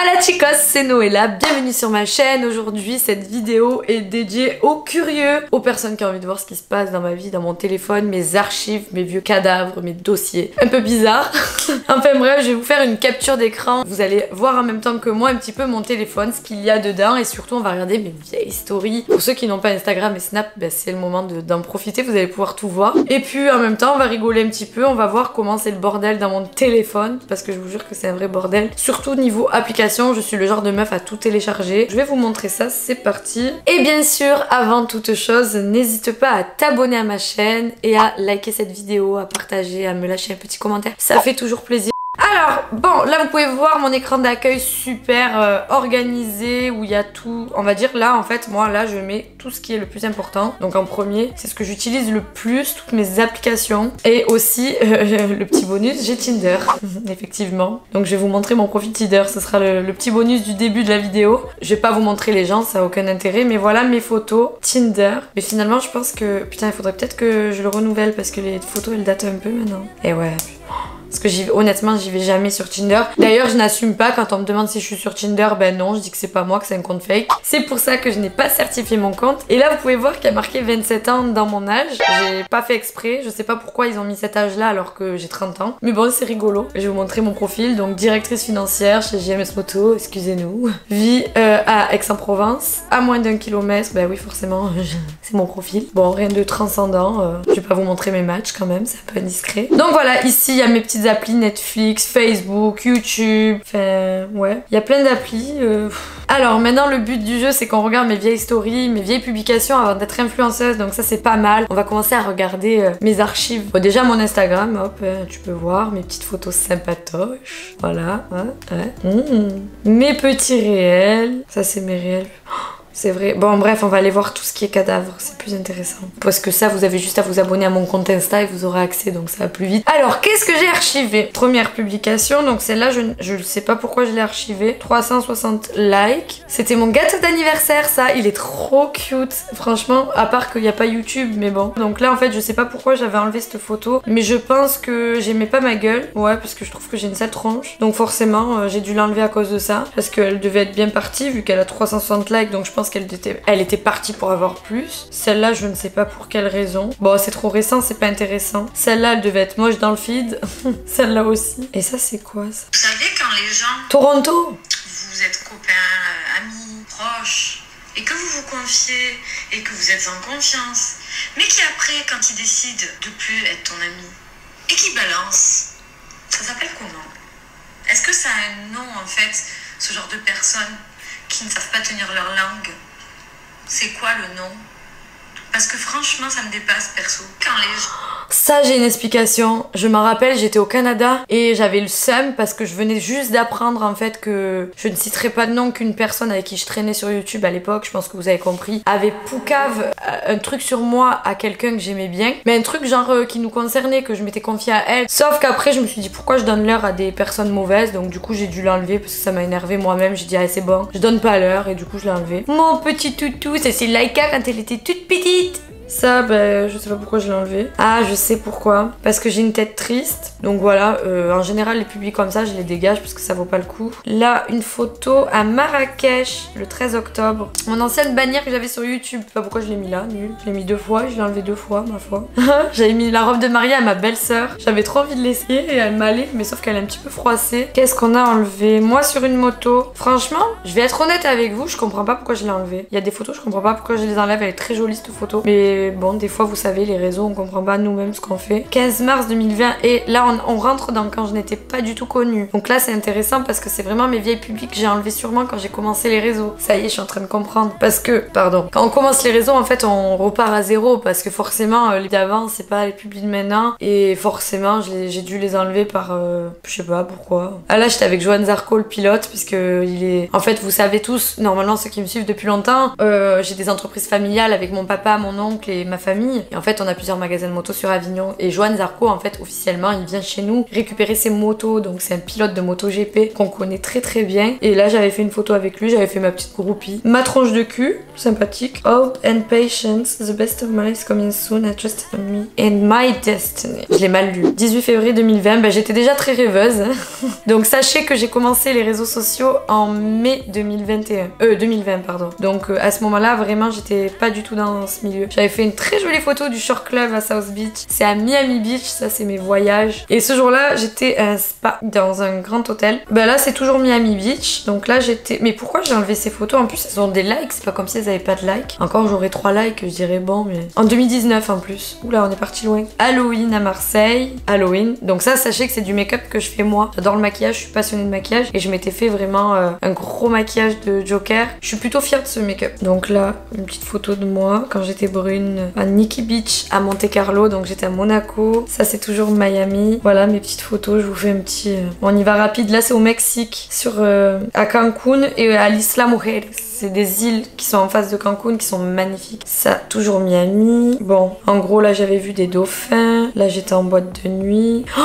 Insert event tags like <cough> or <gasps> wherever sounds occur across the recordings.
Hola chicos, c'est Noëlla, bienvenue sur ma chaîne. Aujourd'hui, cette vidéo est dédiée aux curieux, aux personnes qui ont envie de voir ce qui se passe dans ma vie, dans mon téléphone, mes archives, mes vieux cadavres, mes dossiers. Un peu bizarre. <laughs> enfin bref, je vais vous faire une capture d'écran. Vous allez voir en même temps que moi un petit peu mon téléphone, ce qu'il y a dedans et surtout on va regarder mes vieilles stories. Pour ceux qui n'ont pas Instagram et Snap, ben, c'est le moment d'en profiter, vous allez pouvoir tout voir. Et puis en même temps, on va rigoler un petit peu, on va voir comment c'est le bordel dans mon téléphone parce que je vous jure que c'est un vrai bordel. Surtout niveau application je suis le genre de meuf à tout télécharger. Je vais vous montrer ça, c'est parti. Et bien sûr, avant toute chose, n'hésite pas à t'abonner à ma chaîne et à liker cette vidéo, à partager, à me lâcher un petit commentaire. Ça fait toujours plaisir. Alors, bon, là vous pouvez voir mon écran d'accueil super euh, organisé où il y a tout. On va dire là, en fait, moi là, je mets tout ce qui est le plus important. Donc en premier, c'est ce que j'utilise le plus, toutes mes applications. Et aussi, <laughs> euh, le petit bonus, j'ai Tinder, <laughs> effectivement. Donc je vais vous montrer mon profil Tinder, ce sera le, petit bonus du début de la vidéo. Je vais pas vous montrer les gens, ça a aucun intérêt. Mais voilà mes photos Tinder. Mais finalement, je pense que, putain, il faudrait peut-être que je le renouvelle parce que les photos, elles datent un peu maintenant. Et ouais... Parce que honnêtement, j'y vais jamais sur Tinder. D'ailleurs, je n'assume pas quand on me demande si je suis sur Tinder. Ben non, je dis que c'est pas moi, que c'est un compte fake. C'est pour ça que je n'ai pas certifié mon compte. Et là, vous pouvez voir qu'il y a marqué 27 ans dans mon âge. J'ai pas fait exprès. Je sais pas pourquoi ils ont mis cet âge-là alors que j'ai 30 ans. Mais bon, c'est rigolo. Je vais vous montrer mon profil. Donc, directrice financière chez JMS Moto, excusez-nous. Vie euh, à Aix-en-Provence, à moins d'un kilomètre. Ben oui, forcément, <laughs> c'est mon profil. Bon, rien de transcendant. Euh, je vais pas vous montrer mes matchs quand même, c'est un peu indiscret. Donc voilà, ici, il y a mes petits applis Netflix, Facebook, YouTube, enfin ouais. Il y a plein d'applis. Euh, Alors maintenant le but du jeu c'est qu'on regarde mes vieilles stories, mes vieilles publications avant d'être influenceuse donc ça c'est pas mal. On va commencer à regarder euh, mes archives. Bon, déjà mon Instagram, hop, euh, tu peux voir mes petites photos sympatoches. Voilà. Hein, mmh. Mes petits réels. Ça c'est mes réels. Oh c'est vrai. Bon, bref, on va aller voir tout ce qui est cadavre. C'est plus intéressant. Parce que ça, vous avez juste à vous abonner à mon compte Insta et vous aurez accès, donc ça va plus vite. Alors, qu'est-ce que j'ai archivé? Première publication, donc celle-là, je ne sais pas pourquoi je l'ai archivé. 360 likes. C'était mon gâteau d'anniversaire, ça. Il est trop cute. Franchement, à part qu'il n'y a pas YouTube, mais bon. Donc là, en fait, je sais pas pourquoi j'avais enlevé cette photo. Mais je pense que j'aimais pas ma gueule. Ouais, parce que je trouve que j'ai une sale tronche. Donc forcément, euh, j'ai dû l'enlever à cause de ça. Parce qu'elle devait être bien partie, vu qu'elle a 360 likes. Donc je pense qu'elle était, elle était partie pour avoir plus. Celle-là, je ne sais pas pour quelle raison. Bon, c'est trop récent, c'est pas intéressant. Celle-là, elle devait être moche dans le feed. <laughs> Celle-là aussi. Et ça, c'est quoi ça? Vous savez, quand les gens. Toronto Vous êtes copains, euh, amis, proches, et que vous vous confiez, et que vous êtes en confiance, mais qui après, quand ils décident de plus être ton ami, et qui balance, ça s'appelle comment? Est-ce que ça a un nom en fait, ce genre de personnes qui ne savent pas tenir leur langue c'est quoi le nom? Parce que franchement, ça me dépasse perso. Quand les gens ça, j'ai une explication. Je me rappelle, j'étais au Canada et j'avais le seum parce que je venais juste d'apprendre en fait que je ne citerai pas de nom qu'une personne avec qui je traînais sur YouTube à l'époque, je pense que vous avez compris, avait poucave euh, un truc sur moi à quelqu'un que j'aimais bien, mais un truc genre euh, qui nous concernait, que je m'étais confiée à elle. Sauf qu'après, je me suis dit pourquoi je donne l'heure à des personnes mauvaises, donc du coup, j'ai dû l'enlever parce que ça m'a énervé moi-même. J'ai dit, ah, c'est bon, je donne pas l'heure et du coup, je l'ai enlevé. Mon petit toutou, c'est Laika quand elle était toute petite. Ça, ben, je sais pas pourquoi je l'ai enlevé. Ah, je sais pourquoi. Parce que j'ai une tête triste. Donc voilà, euh, en général, les publics comme ça, je les dégage parce que ça vaut pas le coup. Là, une photo à Marrakech, le 13 octobre. Mon ancienne bannière que j'avais sur YouTube. Je sais pas pourquoi je l'ai mis là, nul. Je l'ai mis deux fois, je l'ai enlevé deux fois, ma foi. <laughs> j'avais mis la robe de mariée à ma belle-sœur. J'avais trop envie de l'essayer et elle m'allait, mais sauf qu'elle est un petit peu froissée. Qu'est-ce qu'on a enlevé? Moi sur une moto. Franchement, je vais être honnête avec vous, je comprends pas pourquoi je l'ai enlevé. Il y a des photos, je comprends pas pourquoi je les enlève. Elle est très jolie cette photo. Mais bon, des fois, vous savez, les réseaux, on comprend pas nous-mêmes ce qu'on fait. 15 mars 2020, et là, on, rentre dans quand je n'étais pas du tout connue. Donc là, c'est intéressant parce que c'est vraiment mes vieilles publics que j'ai enlevé sûrement quand j'ai commencé les réseaux. Ça y est, je suis en train de comprendre. Parce que, pardon, quand on commence les réseaux, en fait, on repart à zéro parce que forcément, euh, les d'avant, c'est pas les publics de maintenant. Et forcément, j'ai dû les enlever par, euh, je sais pas pourquoi. Ah là, j'étais avec Joanne Zarco, le pilote, puisque il est... En fait, vous savez tous, normalement, ceux qui me suivent depuis longtemps, euh, j'ai des entreprises familiales avec mon papa, mon oncle les, ma famille. Et en fait, on a plusieurs magasins de motos sur Avignon. Et Johan Zarco, en fait, officiellement, il vient chez nous récupérer ses motos. Donc c'est un pilote de moto GP qu'on connaît très très bien. Et là, j'avais fait une photo avec lui, j'avais fait ma petite groupie. Ma tronche de cul, sympathique. Hope and patience, the best of my is coming soon, I trust in me and my destiny. Je l'ai mal lu. 18 février 2020, ben, j'étais déjà très rêveuse. <laughs> Donc sachez que j'ai commencé les réseaux sociaux en mai 2021. Euh, 2020, pardon. Donc euh, à ce moment-là, vraiment, j'étais pas du tout dans ce milieu. J'avais fait une très jolie photo du Shore Club à South Beach. C'est à Miami Beach, ça c'est mes voyages. Et ce jour-là, j'étais à un spa dans un grand hôtel. Ben là, c'est toujours Miami Beach. Donc là, j'étais. Mais pourquoi j'ai enlevé ces photos? En plus, elles ont des likes. C'est pas comme si elles avaient pas de likes. Encore, j'aurais 3 likes, je dirais bon, mais. En 2019 en plus. Oula, on est parti loin. Halloween à Marseille. Halloween. Donc ça, sachez que c'est du make-up que je fais moi. J'adore le maquillage, je suis passionnée de maquillage. Et je m'étais fait vraiment euh, un gros maquillage de Joker. Je suis plutôt fière de ce make-up. Donc là, une petite photo de moi quand j'étais brune à Nikki Beach à Monte Carlo. Donc j'étais à Monaco. Ça, c'est toujours Miami. Voilà mes petites photos. Je vous fais un petit. euh, On y va rapide. Là, c'est au Mexique, sur euh, à Cancun et à l'Isla Mujeres. C'est des îles qui sont en face de Cancun qui sont magnifiques. Ça, toujours Miami. Bon, en gros, là, j'avais vu des dauphins. Là, j'étais en boîte de nuit. Oh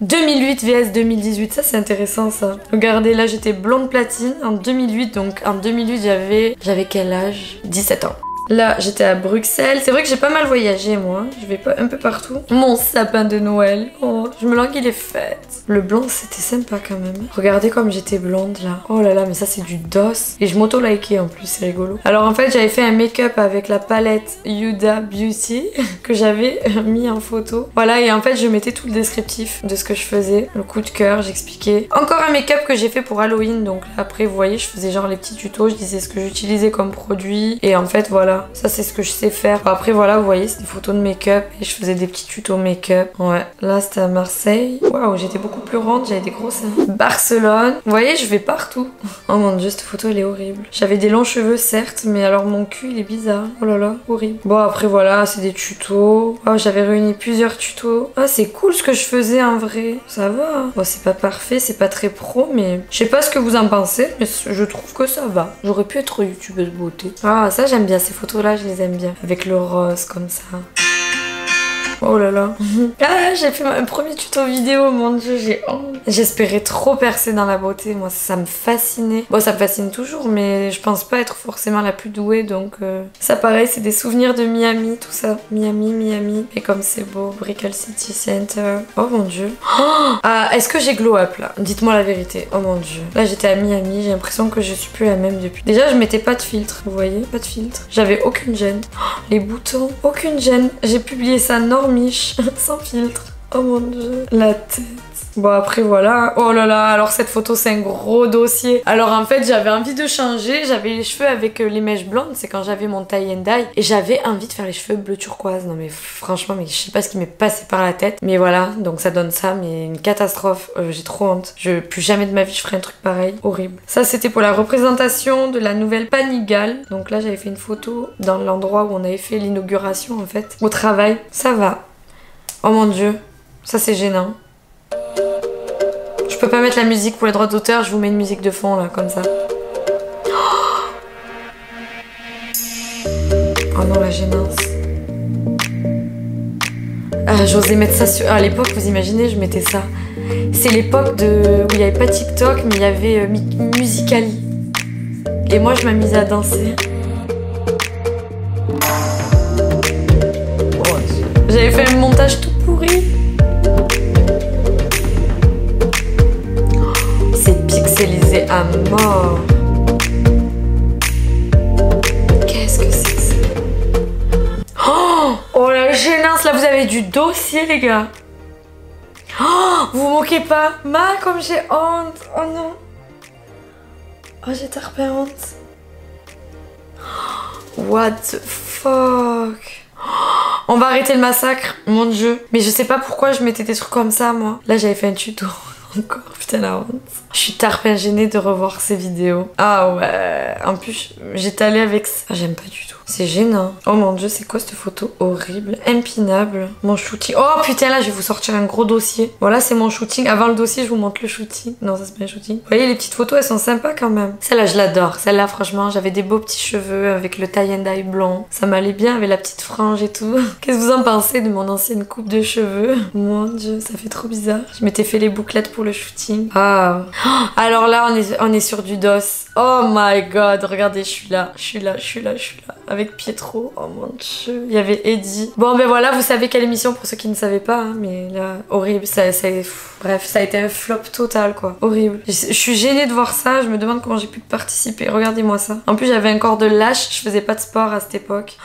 2008 vs 2018. Ça, c'est intéressant, ça. Regardez, là, j'étais blonde platine en 2008. Donc, en 2008, j'avais. J'avais quel âge? 17 ans. Là, j'étais à Bruxelles. C'est vrai que j'ai pas mal voyagé, moi. Je vais pas un peu partout. Mon sapin de Noël. Oh, je me languis les fêtes. Le blanc, c'était sympa quand même. Regardez comme j'étais blonde là. Oh là là, mais ça c'est du DOS. Et je m'auto-likais en plus, c'est rigolo. Alors en fait, j'avais fait un make-up avec la palette Yuda Beauty <laughs> que j'avais <laughs> mis en photo. Voilà, et en fait, je mettais tout le descriptif de ce que je faisais. Le coup de cœur, j'expliquais. Encore un make-up que j'ai fait pour Halloween. Donc après, vous voyez, je faisais genre les petits tutos. Je disais ce que j'utilisais comme produit. Et en fait, voilà. Ça, c'est ce que je sais faire. Après, voilà, vous voyez, c'est des photos de make-up. Et je faisais des petits tutos make-up. Ouais. Là, c'était à Marseille. Waouh, j'étais beaucoup plus ronde. J'avais des gros seins. Barcelone. Vous voyez, je vais partout. Oh mon dieu, cette photo, elle est horrible. J'avais des longs cheveux, certes. Mais alors, mon cul, il est bizarre. Oh là là, horrible. Bon, après, voilà, c'est des tutos. Oh, j'avais réuni plusieurs tutos. Ah, c'est cool ce que je faisais en vrai. Ça va. Bon, c'est pas parfait, c'est pas très pro, mais je sais pas ce que vous en pensez, mais je trouve que ça va. J'aurais pu être youtubeuse beauté. Ah, ça, j'aime bien ces photos-là, je les aime bien. Avec le rose comme ça. Oh là là. <laughs> Ah, j'ai fait un premier tuto vidéo, mon dieu, j'ai honte. J'espérais trop percer dans la beauté, moi ça me fascinait. Bon, ça me fascine toujours, mais je pense pas être forcément la plus douée, donc euh, ça pareil, c'est des souvenirs de Miami, tout ça. Miami, Miami. Et comme c'est beau, Brickell City Center. Oh mon dieu. <gasps> Ah, est-ce que j'ai glow up là? Dites-moi la vérité. Oh mon dieu. Là j'étais à Miami, j'ai l'impression que je suis plus la même depuis. Déjà, je mettais pas de filtre, vous voyez? Pas de filtre. J'avais aucune gêne. <gasps> Les boutons, aucune gêne. J'ai publié ça normiche, <laughs> sans filtre. Oh mon dieu. La tête. Bon après voilà, oh là là, alors cette photo c'est un gros dossier. Alors en fait j'avais envie de changer, j'avais les cheveux avec euh, les mèches blondes, c'est quand j'avais mon tie and dye, et j'avais envie de faire les cheveux bleu turquoise. Non mais franchement, mais je sais pas ce qui m'est passé par la tête, mais voilà, donc ça donne ça, mais une catastrophe, Euh, j'ai trop honte. Je plus jamais de ma vie je ferai un truc pareil, horrible. Ça c'était pour la représentation de la nouvelle Panigale. Donc là j'avais fait une photo dans l'endroit où on avait fait l'inauguration en fait, au travail. Ça va. Oh mon dieu, ça c'est gênant. Je peux pas mettre la musique pour les droits d'auteur, je vous mets une musique de fond là, comme ça. Oh non, la gênance. Ah, j'osais mettre ça sur. À l'époque, vous imaginez, je mettais ça. C'est l'époque de... où il n'y avait pas TikTok, mais il y avait euh, Musicali. Et moi, je m'amusais à danser. J'avais fait un montage tout pourri. À mort. Qu'est-ce que c'est ça? Oh, oh la gênance, là vous avez du dossier les gars. Oh, vous vous moquez pas. Ma, comme j'ai honte. Oh non. Oh, j'ai tarpé honte. What the fuck? On va arrêter le massacre, mon dieu. Mais je sais pas pourquoi je mettais des trucs comme ça, moi. Là, j'avais fait un tuto. <laughs> encore, putain la honte. Je suis tarpin gênée de revoir ces vidéos. Ah ouais, en plus j'étais allée avec ça. Ah, J'aime pas du tout. C'est gênant. Oh mon dieu, c'est quoi cette photo horrible, impinable. Mon shooting. Oh putain, là je vais vous sortir un gros dossier. Voilà, c'est mon shooting. Avant le dossier, je vous montre le shooting. Non, ça c'est pas un shooting. Vous voyez, les petites photos, elles sont sympas quand même. Celle-là, je l'adore. Celle-là, franchement, j'avais des beaux petits cheveux avec le tie and dye blond. Ça m'allait bien avec la petite frange et tout. <laughs> Qu'est-ce que vous en pensez de mon ancienne coupe de cheveux? Mon dieu, ça fait trop bizarre. Je m'étais fait les bouclettes pour le shooting. Ah. <gasps> Alors là, on est, on est sur du dos. Oh my god, regardez, je suis là, je suis là, je suis là, je suis là. Avec Pietro. Oh mon dieu. Il y avait Eddie. Bon, ben voilà, vous savez quelle émission pour ceux qui ne savaient pas, hein, mais là, horrible. Ça, bref, ça a été un flop total, quoi. Horrible. Je, je suis gênée de voir ça, je me demande comment j'ai pu participer. Regardez-moi ça. En plus, j'avais un corps de lâche, je faisais pas de sport à cette époque.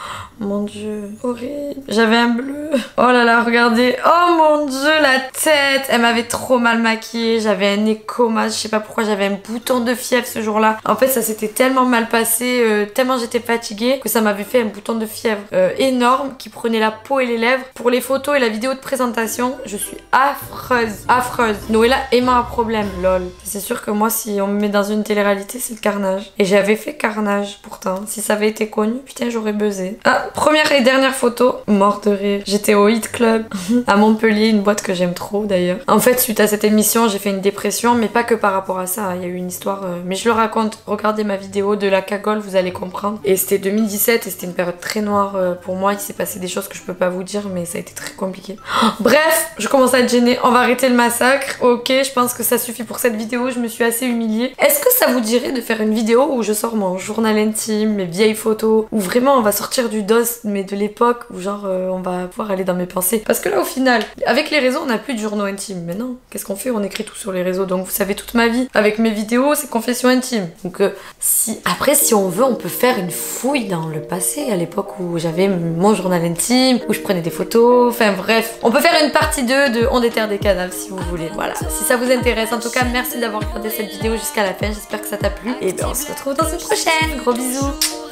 Oh, mon dieu, horrible. J'avais un bleu. Oh là là, regardez. Oh mon dieu, la tête. Elle m'avait trop mal maquillée. J'avais un écoma. Je sais pas pourquoi j'avais un bouton de fièvre ce jour-là. En fait, ça s'était tellement mal passé, euh, tellement j'étais fatiguée que ça m'avait fait un bouton de fièvre euh, énorme qui prenait la peau et les lèvres. Pour les photos et la vidéo de présentation, je suis affreuse, affreuse. Noëlla aimant un problème, lol. C'est sûr que moi, si on me met dans une télé-réalité, c'est le carnage. Et j'avais fait carnage pourtant. Si ça avait été connu, putain, j'aurais buzzé. Ah, première et dernière photo, mort de rire. J'étais au Hit Club <laughs> à Montpellier, une boîte que j'aime trop d'ailleurs. En fait, suite à cette émission, j'ai fait une dépression, mais pas que par rapport à ça. Il y a eu une histoire, euh, mais je le raconte. Regardez ma vidéo de la cagole, vous allez comprendre. Et c'était 2017 et c'était une période très noire euh, pour moi. Il s'est passé des choses que je peux pas vous dire, mais ça a été très compliqué. <gasps> Bref, je commence à être gênée. On va arrêter le massacre. Ok, je pense que ça suffit pour cette vidéo. Je me suis assez humiliée. Est-ce que ça vous dirait de faire une vidéo où je sors mon journal intime, mes vieilles photos, où vraiment on va sortir du dos, mais de l'époque, où genre euh, on va pouvoir aller dans mes pensées? Parce que là, au final, avec les réseaux, on n'a plus de journaux intimes. Mais non, qu'est-ce qu'on fait? On écrit tout sur les réseaux. Donc vous savez toute ma vie. Avec mes vidéos, c'est confession intime. Donc euh, si après, si on veut, on peut faire une fouille dans le passé, à l'époque où j'avais mon journal intime, où je prenais des photos. Enfin bref, on peut faire une partie 2 de On déterre des cadavres si vous voulez. Voilà. Si ça vous intéresse, en tout cas, merci d'avoir regardé cette vidéo jusqu'à la fin. J'espère que ça t'a plu. Et bien on se retrouve dans une prochaine. Gros bisous.